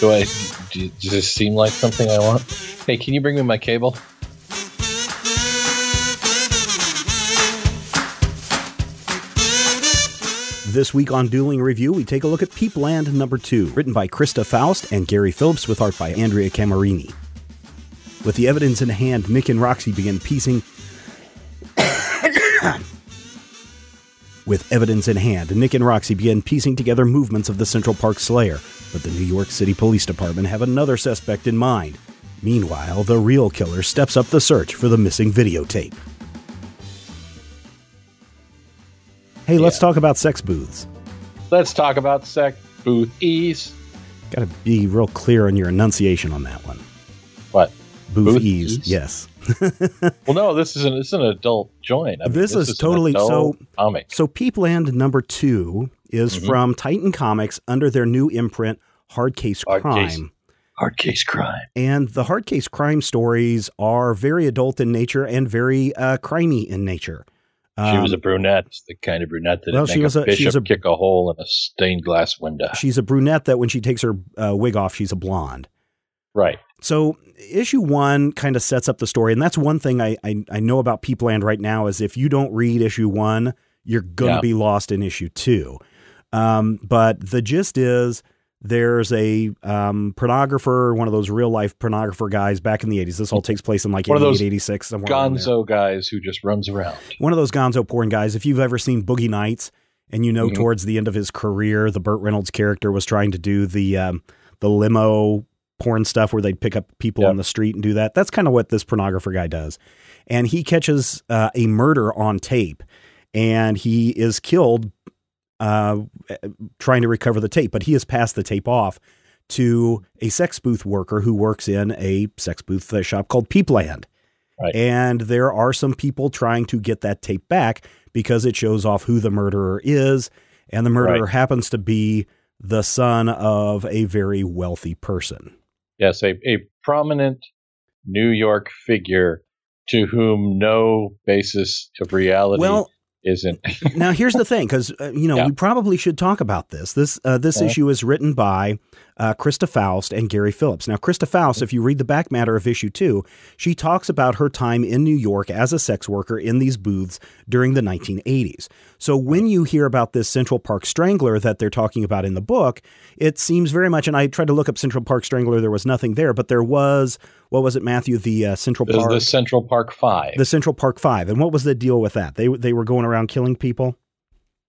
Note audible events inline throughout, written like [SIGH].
Do I? Do, does this seem like something I want? Hey, can you bring me my cable? This week on Dueling Review, we take a look at Peepland number two, written by Christa Faust and Gary Phillips, with art by Andrea Camerini. With the evidence in hand, Nick and Roxy begin piecing. With evidence in hand, Nick and Roxy begin piecing together movements of the Central Park Slayer, but the New York City Police Department have another suspect in mind. Meanwhile, the real killer steps up the search for the missing videotape. Hey, let's Yeah. talk about sex booths. Let's talk about sex booth ease. Got to be real clear on your enunciation on that one. What? Booth, Booth ease. ease? Yes. [LAUGHS] Well, no, this is an it's an adult joint. I mean, This is an totally- so- comic. So Peepland number two is Mhm. from Titan Comics under their new imprint, Hard Case Hard Crime. Case. Hard case crime. And the hard case crime stories are very adult in nature and very uh, crimey in nature. She was Um, a brunette, the kind of brunette that well, would she make was a bishop was a- kick a hole in a stained glass window. she's a brunette that when she takes her uh, wig off, she's a blonde. right. So issue one kind of sets up the story, and that's one thing I, I I know about Peepland right now is if you don't read issue one, you're gonna Yeah. be lost in issue two. Um, but the gist is there's a um, pornographer, one of those real life pornographer guys back in the 80s. This all takes place in like One of 88, those 86, somewhere. Gonzo guys who just runs around. One of those gonzo porn guys. If you've ever seen Boogie Nights, and you know Mhm. towards the end of his career, the Burt Reynolds character was trying to do the um, the limo porn stuff where they'd pick up people Yeah. on the street and do that. That's kind of what this pornographer guy does. And he catches uh, a murder on tape, and he is killed uh, trying to recover the tape. But he has passed the tape off to a sex booth worker who works in a sex booth uh, shop called Peepland. Right. And there are some people trying to get that tape back because it shows off who the murderer is. And the murderer Right. happens to be the son of a very wealthy person. Yes, a, a prominent New York figure to whom no basis of reality Well, isn't. [LAUGHS] now here's the thing, because uh, you know Yeah. we probably should talk about this. This uh, this Okay. issue is written by uh, Christa Faust and Gary Phillips. Now, Christa Faust, if you read the back matter of issue two, she talks about her time in New York as a sex worker in these booths during the 1980s. So when you hear about this Central Park Strangler that they're talking about in the book, it seems very much. And I tried to look up Central Park Strangler. There was nothing there, but there was. What was it, Matthew? The uh, Central Park. the Central Park Five. the Central Park Five, and what was the deal with that? They they were going around killing people.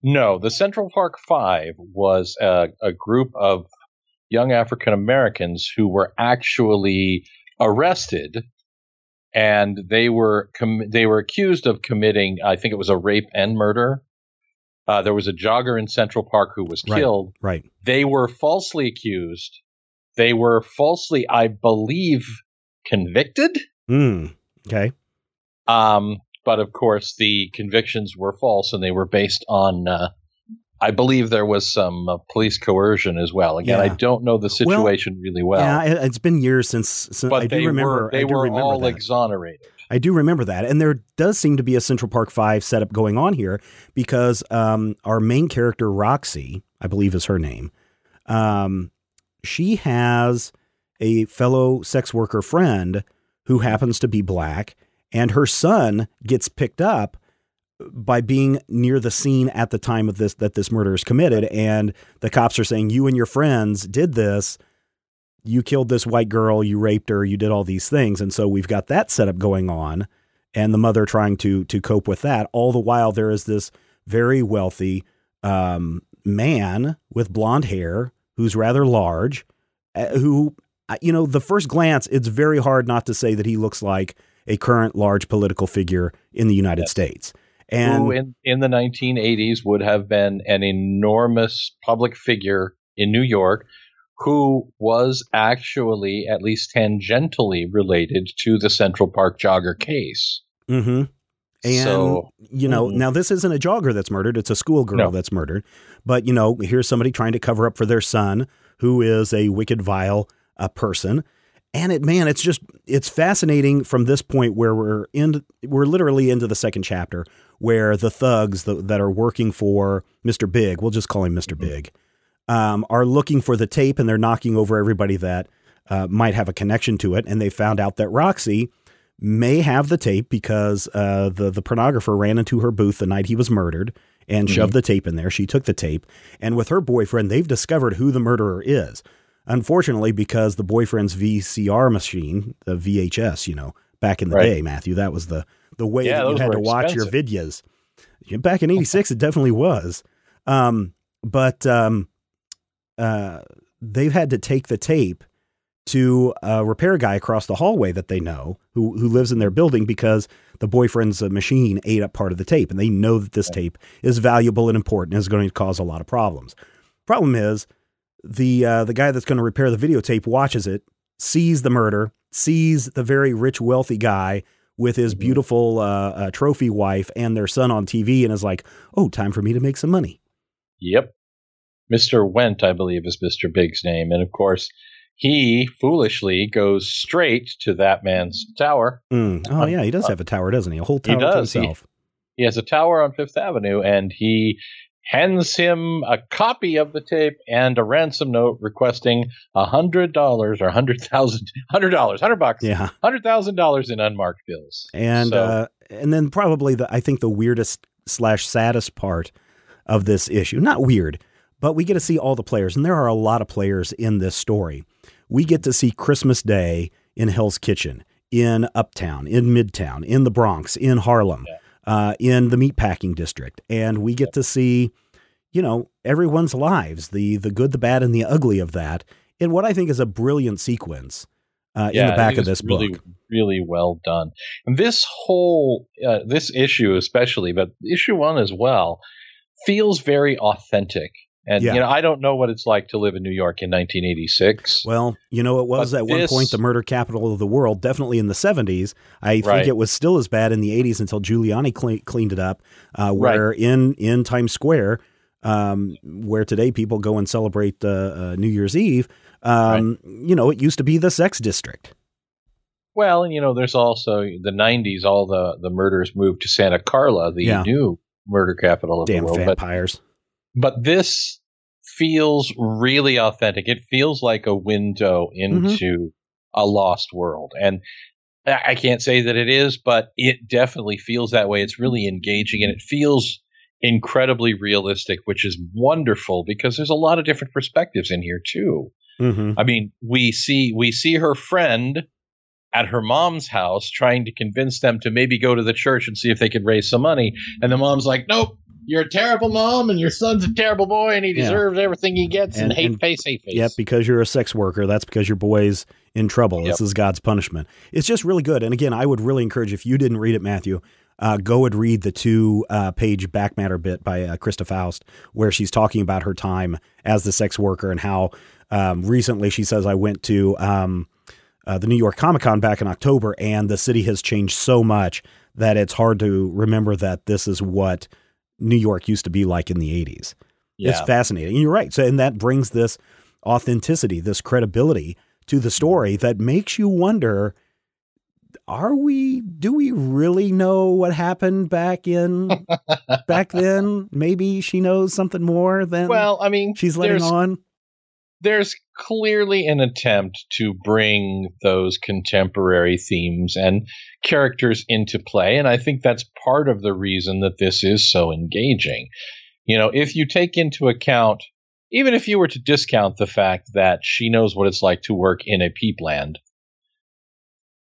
No, the Central Park Five was a, a group of young African Americans who were actually arrested, and they were com- they were accused of committing. I think it was a rape and murder. Uh, there was a jogger in Central Park who was Right. killed. Right. They were falsely accused. They were falsely, I believe, convicted. Mm. Okay. Um, but of course, the convictions were false, and they were based on. Uh, I believe there was some uh, police coercion as well. Again, I don't know the situation really well, yeah, it, it's been years since, since but I they do remember. were they do were remember all that. exonerated. I do remember that, and there does seem to be a Central Park Five setup going on here because um, our main character Roxy, I believe is her name, um, she has a fellow sex worker friend who happens to be black, and her son gets picked up by being near the scene at the time of this that this murder is committed. And the cops are saying you and your friends did this. You killed this white girl. You raped her. You did all these things. And so we've got that setup going on and the mother trying to to cope with that. All the while there is this very wealthy um, man with blonde hair who's rather large uh, who uh, you know the first glance it's very hard not to say that he looks like a current large political figure in the United Yes. States and who in, in the 1980s would have been an enormous public figure in New York who was actually at least tangentially related to the Central Park jogger case. hmm And so, you know, Mhm. now this isn't a jogger that's murdered; it's a schoolgirl No. that's murdered. But you know, here's somebody trying to cover up for their son, who is a wicked, vile uh, person. And it, man, it's just it's fascinating from this point where we're in, we're literally into the second chapter, where the thugs that, that are working for Mister Big, we'll just call him Mister Mm-hmm. Big, um, are looking for the tape and they're knocking over everybody that uh, might have a connection to it. And they found out that Roxy may have the tape because uh, the the pornographer ran into her booth the night he was murdered and mm-hmm. shoved the tape in there. She took the tape, and with her boyfriend, they've discovered who the murderer is. Unfortunately, because the boyfriend's VCR machine, the VHS, you know, back in the right. day, Matthew, that was the the way yeah, that you had to watch your videos. Back in '86, [LAUGHS] it definitely was. Um, but um, uh, they've had to take the tape to a repair guy across the hallway that they know who who lives in their building because the boyfriend's uh, machine ate up part of the tape and they know that this tape is valuable and important and is going to cause a lot of problems. Problem is the uh, the guy that's going to repair the videotape watches it, sees the murder, sees the very rich wealthy guy with his mm-hmm. beautiful uh, uh, trophy wife and their son on TV and is like, "Oh, time for me to make some money." Yep. Mr. Went, I believe, is Mr. Big's name. And of course, he foolishly goes straight to that man's tower. Mm. Oh, yeah, he does uh, have a tower, doesn't he? A whole tower he does. to himself. He, he has a tower on Fifth Avenue, and he hands him a copy of the tape and a ransom note requesting a hundred dollars or a hundred thousand [LAUGHS] hundred dollars hundred bucks yeah hundred thousand dollars in unmarked bills and so, uh, and then probably the i think the weirdest slash saddest part of this issue not weird but we get to see all the players, and there are a lot of players in this story. We get to see Christmas Day in Hell's Kitchen, in Uptown, in Midtown, in the Bronx, in Harlem, yeah. Uh, in the meatpacking district, and we get to see, you know, everyone's lives, the the good, the bad, and the ugly of that, in what I think is a brilliant sequence. Uh, yeah, in the back of this really, book. Really well done. And this whole uh, this issue, especially, but issue one as well, feels very authentic and yeah. you know, I don't know what it's like to live in New York in 1986. Well, you know, it was at this, one point the murder capital of the world. Definitely in the 70s. I right. think it was still as bad in the 80s until Giuliani cle- cleaned it up. Uh, where right. in in Times Square, um, where today people go and celebrate uh, uh, New Year's Eve, um, right. you know, it used to be the sex district. Well, and you know, there's also the 90s. All the the murders moved to Santa Carla, the yeah. new murder capital of Damn the world. Damn vampires. But, but this feels really authentic. It feels like a window mm-hmm. into mm-hmm. a lost world. And I can't say that it is, but it definitely feels that way. It's really engaging and it feels incredibly realistic, which is wonderful because there's a lot of different perspectives in here too. Mm-hmm. I mean, we see we see her friend at her mom's house trying to convince them to maybe go to the church and see if they could raise some money, and the mom's like, "Nope, you're a terrible mom and your son's a terrible boy and he yeah. deserves everything he gets and, and hate and, face, hate face. Yep, because you're a sex worker. That's because your boy's in trouble. Yep. This is God's punishment. It's just really good. And again, I would really encourage if you didn't read it, Matthew, uh, go and read the two uh, page back matter bit by uh, Christa Faust, where she's talking about her time as the sex worker and how um, recently she says, I went to um, uh, the New York Comic Con back in October, and the city has changed so much that it's hard to remember that this is what New York used to be like in the 80s. Yeah. It's fascinating. And you're right. So, and that brings this authenticity, this credibility to the story that makes you wonder are we do we really know what happened back in [LAUGHS] back then maybe she knows something more than well i mean she's letting on there's clearly an attempt to bring those contemporary themes and characters into play. And I think that's part of the reason that this is so engaging. You know, if you take into account, even if you were to discount the fact that she knows what it's like to work in a Peepland,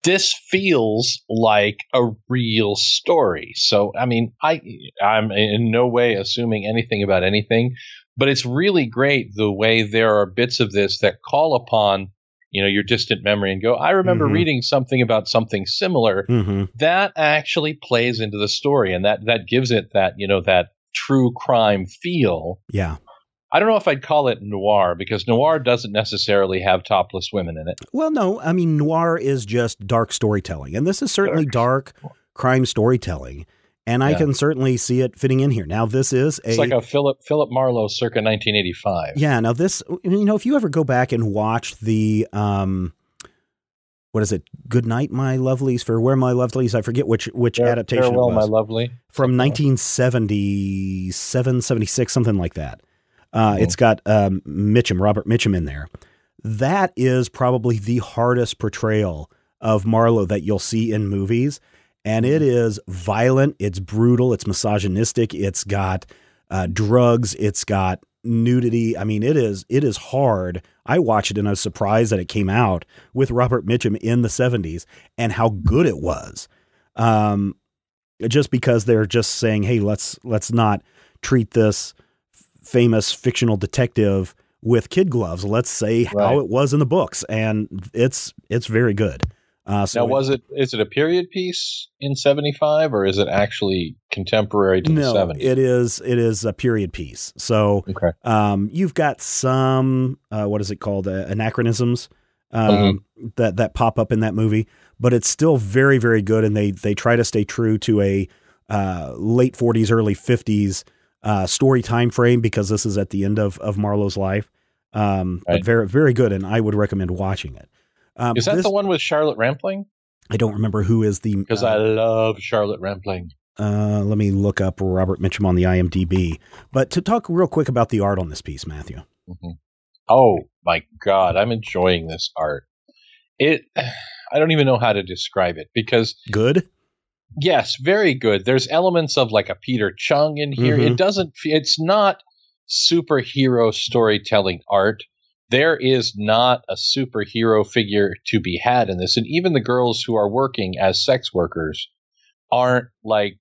this feels like a real story. So, I mean, I I'm in no way assuming anything about anything, but it's really great the way there are bits of this that call upon you know your distant memory and go i remember mm-hmm. reading something about something similar mm-hmm. that actually plays into the story and that that gives it that you know that true crime feel yeah I don't know if I'd call it noir because noir doesn't necessarily have topless women in it. Well, no, I mean noir is just dark storytelling, and this is certainly dark, dark crime storytelling and I can certainly see it fitting in here. Now, this is a it's like a Philip Philip Marlowe circa 1985. Yeah. Now, this you know, if you ever go back and watch the um, what is it? Good night, my lovelies. Farewell, my lovelies. I forget which which Fare, adaptation. Farewell, my lovely. From 1977, 76, something like that. Uh, mm-hmm. It's got um, Mitchum, Robert Mitchum in there. That is probably the hardest portrayal of Marlowe that you'll see in movies. And it mm-hmm. violent, it's brutal, it's misogynistic, it's got uh, drugs, it's got nudity. I mean, it is it is hard. I watched it and I was surprised that it came out with Robert Mitchum in the 70s and how good it was. Um, just because they're just saying, "Hey, let's let's not treat this famous fictional detective with kid gloves. Let's say right. how it was in the books." And it's it's very good. Uh, so now, was it is it a period piece in '75 or is it actually contemporary to no, the '70s? it is. It is a period piece. So okay. um, you've got some uh, what is it called uh, anachronisms um, mm-hmm. that that pop up in that movie, but it's still very very good, and they they try to stay true to a uh, late '40s, early '50s uh, story time frame because this is at the end of of Marlowe's life. Um, right. But very very good, and I would recommend watching it. Um, is that this, the one with Charlotte Rampling? I don't remember who is the because uh, I love Charlotte Rampling. Uh, let me look up Robert Mitchum on the IMDb. But to talk real quick about the art on this piece, Matthew. Mm-hmm. Oh my God, I'm enjoying this art. It, [SIGHS] I don't even know how to describe it because good. Yes, very good. There's elements of like a Peter Chung in here. Mm-hmm. It doesn't. It's not superhero storytelling art there is not a superhero figure to be had in this. And even the girls who are working as sex workers aren't like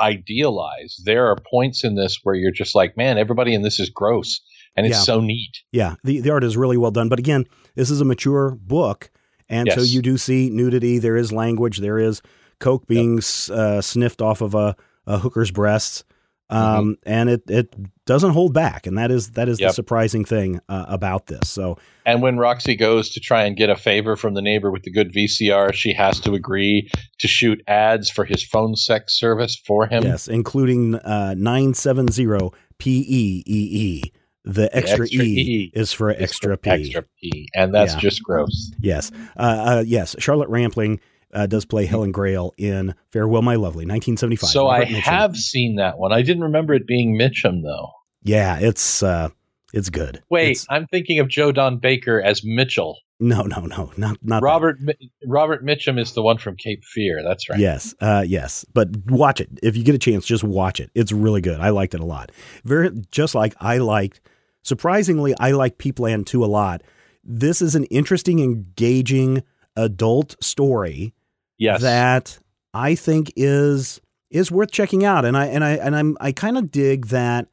idealized. There are points in this where you're just like, man, everybody in this is gross. And it's yeah. so neat. Yeah. The, the art is really well done. But again, this is a mature book. And yes. so you do see nudity. There is language. There is coke being yep. uh, sniffed off of a, a hooker's breasts. Mm-hmm. um, mm-hmm. and it it doesn't hold back, and that is that is yep. the surprising thing uh, about this. So, and when Roxy goes to try and get a favor from the neighbor with the good VCR, she has to agree to shoot ads for his phone sex service for him. Yes, including uh, nine seven zero P E E E. The extra, the extra e, e, is for extra P. Extra P, and that's yeah. just gross. Yes, uh, uh, yes. Charlotte Rampling uh, does play Helen Grayle in Farewell My Lovely, 1975. So Robert I Mitchum. have seen that one. I didn't remember it being Mitchum though. Yeah, it's uh, it's good. Wait, it's, I'm thinking of Joe Don Baker as Mitchell. No, no, no, not not Robert. Robert Mitchum is the one from Cape Fear. That's right. Yes, uh, yes. But watch it if you get a chance. Just watch it. It's really good. I liked it a lot. Very just like I liked. Surprisingly, I like Peepland 2 a lot. This is an interesting, engaging adult story yes. that I think is is worth checking out. And I and I and I'm I kind of dig that.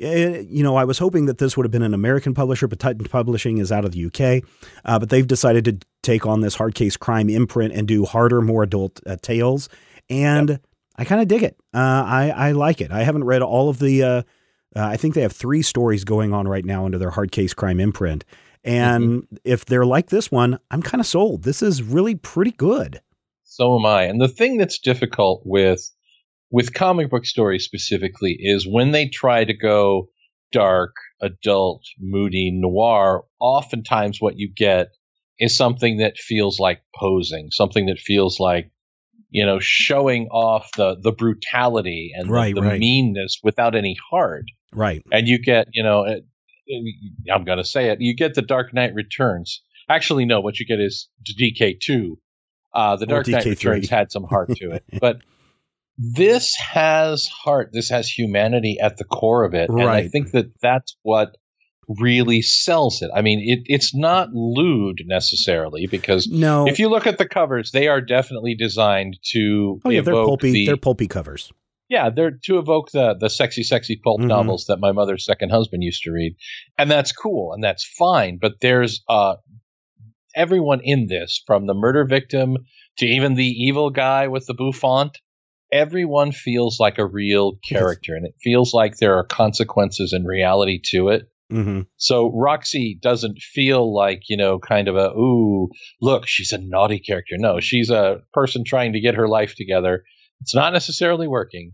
Eh, you know, I was hoping that this would have been an American publisher, but Titan Publishing is out of the UK. Uh, but they've decided to take on this hard case crime imprint and do harder, more adult uh, tales. And yep. I kind of dig it. Uh, I I like it. I haven't read all of the. Uh, uh, I think they have three stories going on right now under their hard case crime imprint. And mm-hmm. if they're like this one, I'm kind of sold. This is really pretty good. So am I. And the thing that's difficult with with comic book stories specifically is when they try to go dark, adult, moody, noir, oftentimes what you get is something that feels like posing, something that feels like you know showing off the the brutality and right, the, the right. meanness without any heart. Right. And you get, you know, uh, I'm going to say it, you get the Dark Knight Returns. Actually no, what you get is DK2 uh, the Dark Knight Returns had some heart to it, [LAUGHS] but this has heart. This has humanity at the core of it, right. and I think that that's what really sells it. I mean, it, it's not lewd necessarily because no. if you look at the covers, they are definitely designed to oh yeah, they're pulpy. The, they're pulpy covers. Yeah, they're to evoke the the sexy, sexy pulp mm-hmm. novels that my mother's second husband used to read, and that's cool and that's fine. But there's uh, everyone in this, from the murder victim to even the evil guy with the bouffant, everyone feels like a real character, and it feels like there are consequences and reality to it. Mm-hmm. So Roxy doesn't feel like you know, kind of a ooh, look, she's a naughty character. No, she's a person trying to get her life together. It's not necessarily working,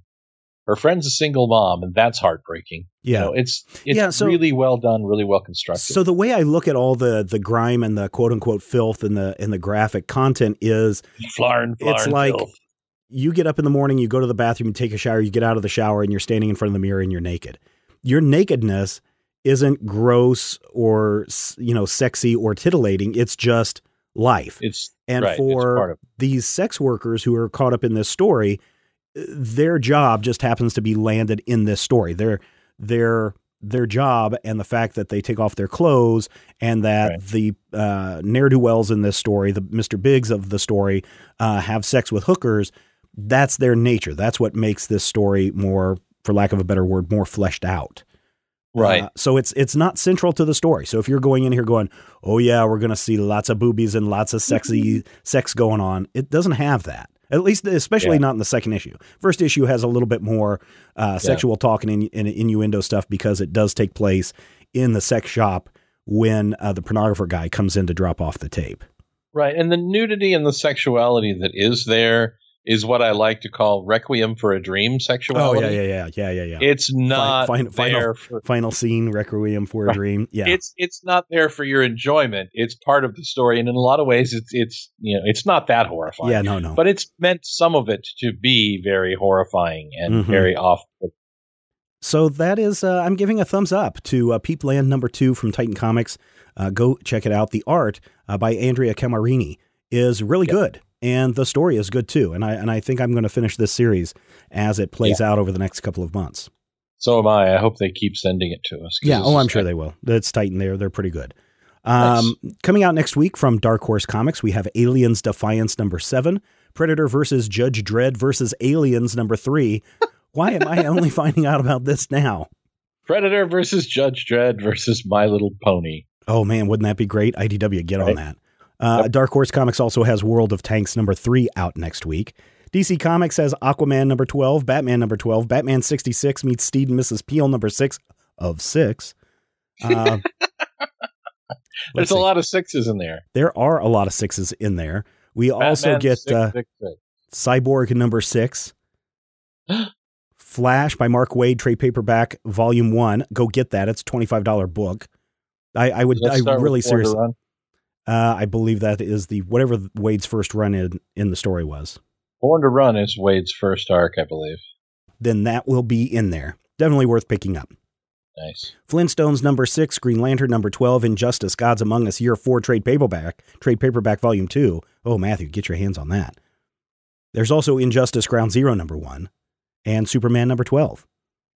her friend's a single mom, and that's heartbreaking. Yeah, you know, it's it's yeah, so, really well done, really well constructed. So the way I look at all the the grime and the quote unquote filth and the in the graphic content is flarn, flarn, it's like filth. you get up in the morning, you go to the bathroom, you take a shower, you get out of the shower, and you're standing in front of the mirror and you're naked. Your nakedness isn't gross or you know sexy or titillating. It's just life. It's and right, for of- these sex workers who are caught up in this story, their job just happens to be landed in this story. Their their their job and the fact that they take off their clothes and that Right. the uh, ne'er do wells in this story, the Mr. Biggs of the story, uh, have sex with hookers. That's their nature. That's what makes this story more, for lack of a better word, more fleshed out. right. Uh, so it's it's not central to the story. So if you're going in here going, "Oh yeah, we're going to see lots of boobies and lots of sexy [LAUGHS] sex going on," it doesn't have that. At least, especially Yeah. not in the second issue. First issue has a little bit more uh, sexual talk and, in, and innuendo stuff because it does take place in the sex shop when uh, the pornographer guy comes in to drop off the tape. Right. And the nudity and the sexuality that is there is what I like to call requiem for a dream sexuality. Oh yeah, yeah, yeah, yeah, yeah, yeah. It's not fin- final- there for Final scene, Requiem for a Dream. Yeah, it's it's not there for your enjoyment. It's part of the story, and in a lot of ways, it's it's you know it's not that horrifying. yeah, no, no. But it's meant some of it to be very horrifying and Mhm. very off. So that is, uh, I'm giving a thumbs up to uh, Peepland number two from Titan Comics. Uh, go check it out. The art uh, by Andrea Camerini is really Yep. good, and the story is good too. And I and I think I'm going to finish this series as it plays out over the next couple of months. So am I. I hope they keep sending it to us. Yeah. Oh, I'm sure they will. That's Titan. They're they're pretty good. Um, Coming out next week from Dark Horse Comics, we have Aliens Defiance number seven, Predator versus Judge Dredd versus Aliens number three. Why am I only [LAUGHS] finding out about this now? Predator versus Judge Dredd versus My Little Pony. Oh man, wouldn't that be great? IDW, get on that. Uh, Yep. Dark Horse Comics also has World of Tanks number three out next week. DC Comics has Aquaman number 12, Batman number 12, Batman 66 meets Steed and Mrs. Peel number six of six. [LAUGHS] Uh, There's let's a lot of sixes in there. There are a lot of sixes in there. We also get six, uh, six, six. Cyborg number six. [GASPS] Flash by Mark Waid, trade paperback, volume one. Go get that. It's a $25 book. I, I would, I really seriously. Uh, I believe that is the, whatever Waid's first run in, in the story was. Born to Run is Waid's first arc, I believe. Then that will be in there. Definitely worth picking up. Nice. Flintstones number six, Green Lantern number 12, Injustice, Gods Among Us, year four, trade paperback, trade paperback volume two. Oh, Matthew, get your hands on that. There's also Injustice Ground Zero number one and Superman number 12.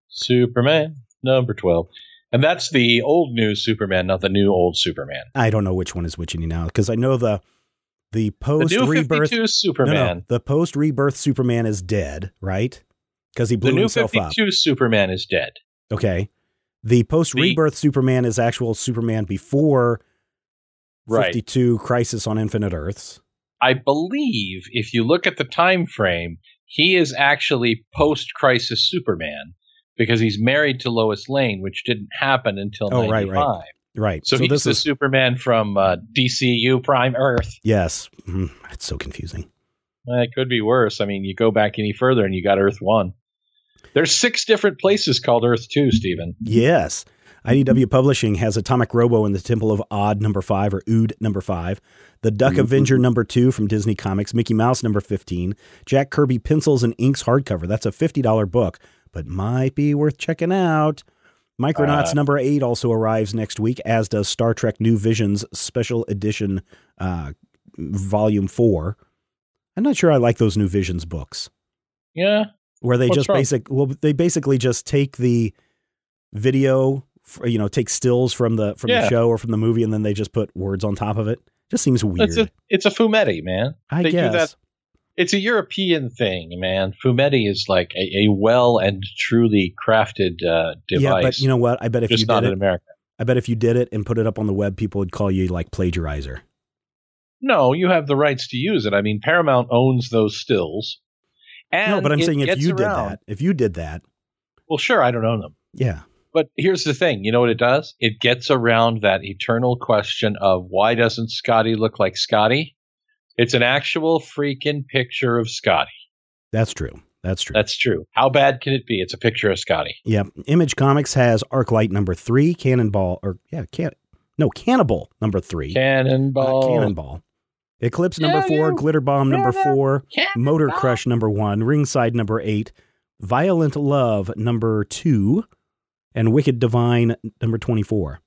Superman number 12. And that's the old new Superman, not the new old Superman. I don't know which one is which any now because I know the the The post new rebirth 52 Superman. the post rebirth Superman is dead, right? Because he The blew new himself 52 up. Superman is dead. Okay. The post rebirth Superman is actual Superman before Right. 52 Crisis on Infinite Earths. I believe if you look at the time frame, he is actually post crisis Superman because he's married to Lois Lane, which didn't happen until Oh, right, 95. right. Right. So, he's this the is Superman from uh, DCU Prime Earth. yes. Mhm. It's so confusing. It could be worse. I mean, you go back any further and you got Earth 1. There's six different places called Earth 2, Stephen. Yes. IDW Publishing has Atomic Robo in the Temple of Odd number five or Ood number five, The Duck Mhm. Avenger number two from Disney Comics, Mickey Mouse number 15, Jack Kirby Pencils and Inks hardcover. That's a $50 book, but might be worth checking out. Micronauts Uh, number eight also arrives next week, as does Star Trek New Visions Special Edition uh, Volume 4. I'm not sure I like those New Visions books Yeah. where they What's just wrong? basic well they basically just take the video you know take stills from the from the show or from the movie and then they just put words on top of it just seems weird It's a, it's a Fumetti, man. i they do guess that It's a European thing, man. Fumetti is like a, a well and truly crafted uh, device. yeah but you know what i bet if you did in it America. i bet if you did it and put it up on the web people would call you like plagiarizer No, you have the rights to use it. I mean, Paramount owns those stills. And no but i'm saying if you did that if you did that Well, sure, I don't own them. yeah But here's the thing. You know what it does? It gets around that eternal question of why doesn't Scotty look like Scotty? It's an actual freaking picture of Scotty. that's true that's true That's true. How bad can it be? It's a picture of Scotty. yeah image comics has arclight number three cannonball or yeah can no cannibal number three Cannonball. Not cannonball eclipse number four yeah. glitter bomb number Yeah, yeah. four Cannonball. Motor Crush number one, Ringside number eight, Violent Love number two, and Wicked Divine number 24.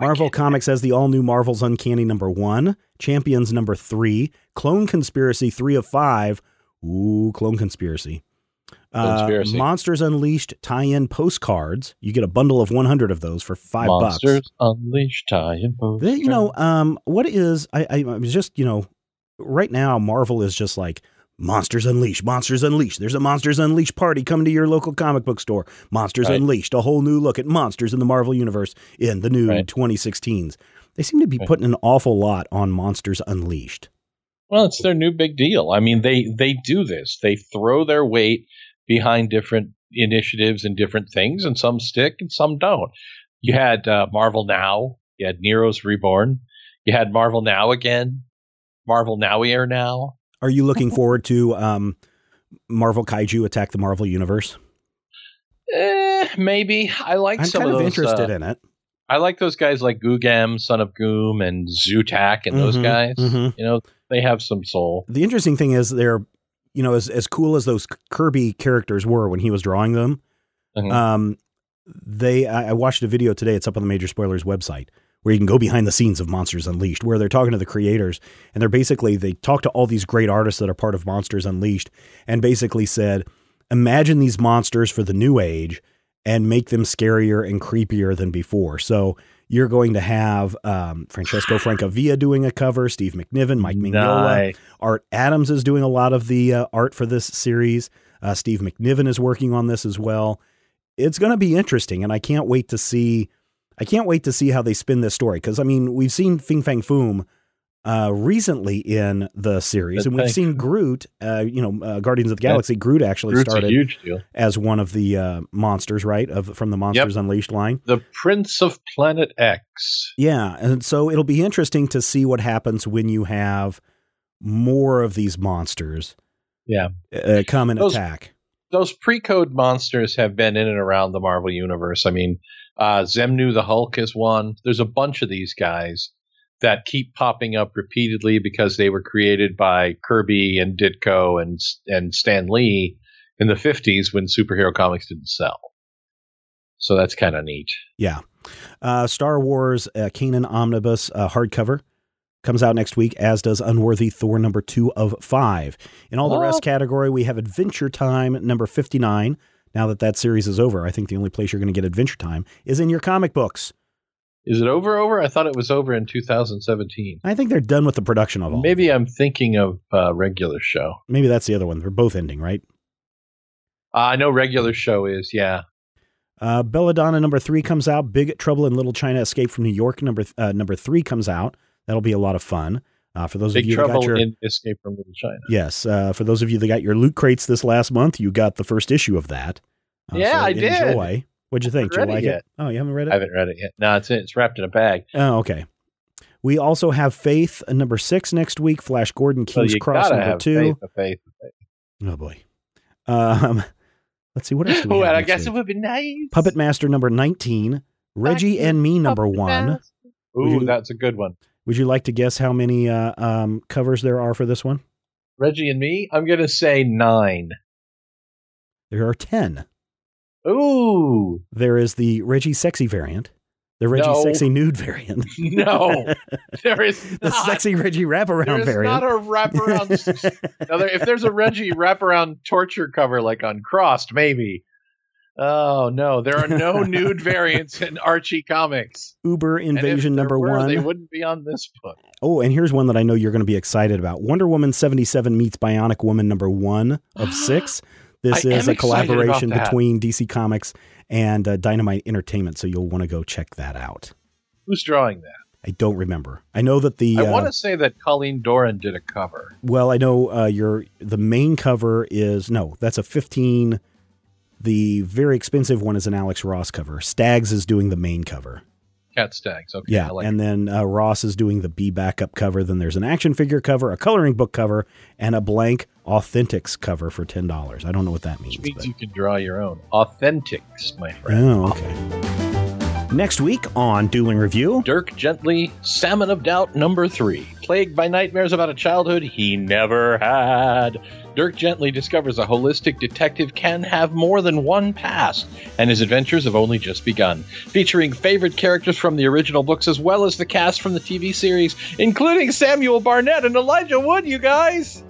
Marvel Comics has the all new Marvel's Uncanny number one, Champions number three, Clone Conspiracy three of five. Ooh, Clone Conspiracy. Uh, Monsters Unleashed tie-in postcards. You get a bundle of 100 of those for five Monsters bucks. Monsters Unleashed tie-in They- you know, um, what is I, I, I was just you know, right now Marvel is just like Monsters Unleashed, Monsters Unleashed. There's a Monsters Unleashed party coming to your local comic book store. Monsters Right. Unleashed, a whole new look at monsters in the Marvel universe in the new Right. 2016s. They seem to be Right. putting an awful lot on Monsters Unleashed. Well, it's their new big deal. I mean, they they do this. They throw their weight behind different initiatives and different things, and some stick and some don't. You had uh, Marvel Now. You had Heroes Reborn. You had Marvel Now again. Marvel Now Air Now. Are you looking [LAUGHS] forward to um, Marvel Kaiju Attack the Marvel Universe? Eh, maybe I like I'm some kind of, of those. interested uh, in it. I like those guys like Googam, Son of Goom, and Zzutak, and those Mhm, guys. mhm. You know, they have some soul. The interesting thing is they're, you know, as as cool as those Kirby characters were when he was drawing them, Mhm. um, they I, I watched a video today. It's up on the Major Spoilers website where you can go behind the scenes of Monsters Unleashed, where they're talking to the creators and they're basically they talk to all these great artists that are part of Monsters Unleashed and basically said, imagine these monsters for the new age and make them scarier and creepier than before. So you're going to have um, Francesco Francavilla doing a cover, Steve McNiven, Mike Mignola, Nice. Art Adams is doing a lot of the uh, art for this series. Uh, Steve McNiven is working on this as well. It's going to be interesting, and I can't wait to see. I can't wait to see how they spin this story because I mean we've seen Fing Fang Foom uh, recently in the series, Good and we've seen Groot. Uh, you know, uh, Guardians of the Yeah. Galaxy. Groot actually Groot's started as one of the uh, monsters, right? Of from the Monsters Unleashed line. The Prince of Planet X. Yeah, and so it'll be interesting to see what happens when you have more of these monsters Yeah. uh, come and Those- attack. those pre-code monsters have been in and around the Marvel universe. I mean, uh, Xemnu the Hulk is one. There's a bunch of these guys that keep popping up repeatedly because they were created by Kirby and Ditko and and Stan Lee in the 50s when superhero comics didn't sell. So that's kind of neat. Yeah. Uh, Star Wars uh, Kanan Omnibus uh, hardcover comes out next week, as does Unworthy Thor number two of five. In all the rest category, we have Adventure Time number 59. Now that that series is over, I think the only place you're going to get Adventure Time is in your comic books. Is it over? Over? I thought it was over in 2017. I think they're done with the production of all. Maybe I'm thinking of uh, regular show. Maybe that's the other one. They're both ending, right? Uh, I know regular show is. Yeah. Uh, Belladonna number three comes out. Big Trouble in Little China Escape from New York number th- uh, number three comes out. That'll be a lot of fun. Uh, for those Big of you that Trouble got your in Escape from Little China. yes, uh, for those of you that got your loot crates this last month, you got the first issue of that. Uh, Yeah, I did. Enjoy. What'd you think? Did you like it it? Oh, you haven't read it? I haven't read it yet. No, it's it's wrapped in a bag. Oh, okay. We also have Faith uh, number six next week. Flash Gordon So King's Cross number two. faith, faith, faith. Oh boy. Um, [LAUGHS] let's see what else do we Oh, have I guess week? it would be nice. Puppet Master number nineteen. Reggie Back and Me number Puppet one. Master. Ooh, you- that's a good one. Would you like to guess how many uh, um, covers there are for this one? Reggie and me. I'm gonna say nine. There are 10. Ooh, There is the Reggie Sexy variant, the Reggie No. Sexy Nude variant, [LAUGHS] [LAUGHS] no, there is the not. Sexy Reggie Wraparound is variant. not a wraparound. [LAUGHS] now, there, if there's a Reggie wraparound torture cover like on Crossed, maybe. Oh no, there are no [LAUGHS] nude variants in Archie comics. Uber Invasion number were, one. They wouldn't be on this book. Oh, and here's one that I know you're going to be excited about Wonder Woman 77 meets Bionic Woman number one of [GASPS] six. This I is a collaboration between DC Comics and uh, Dynamite Entertainment, so you'll want to go check that out. Who's drawing that? I don't remember. I know that the I uh, want to say that Colleen Doran did a cover. Well, I know uh, your the main cover is no, that's a 15. The very expensive one is an Alex Ross cover. Staggs is doing the main cover. Cat Staggs. Okay, Yeah, I like and then uh, Ross is doing the B backup cover. Then there's an action figure cover, a coloring book cover, and a blank Authentix cover for ten dollars. I don't know what that means. Which means but- you can draw your own. Authentix, my friend. Oh, okay. Next week on Dueling Review, Dirk Gently, Salmon of Doubt number three. Plagued by nightmares about a childhood he never had. Dirk Gently discovers a holistic detective can have more than one past, and his adventures have only just begun. Featuring favorite characters from the original books as well as the cast from the TV series, including Samuel Barnett and Elijah Wood, you guys!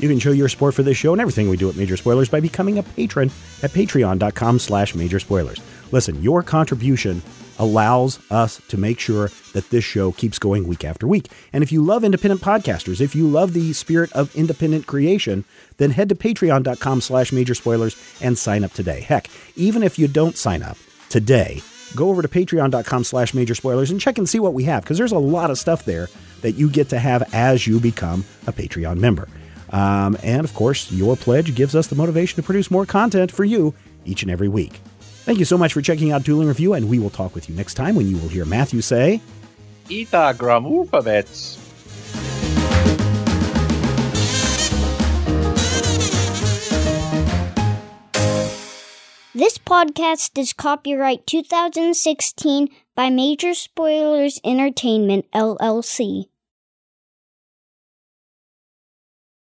You can show your support for this show and everything we do at Major Spoilers by becoming a patron at patreon.com slash major spoilers. Listen, your contribution allows us to make sure that this show keeps going week after week. And if you love independent podcasters, if you love the spirit of independent creation, then head to patreon.com slash major spoilers and sign up today. Heck, even if you don't sign up today, go over to patreon.com slash major spoilers and check and see what we have, because there's a lot of stuff there that you get to have as you become a Patreon member. Um, and of course, your pledge gives us the motivation to produce more content for you each and every week. Thank you so much for checking out Dueling Review, and we will talk with you next time when you will hear Matthew say, Ita Gramufavets. This podcast is copyright 2016 by Major Spoilers Entertainment, LLC.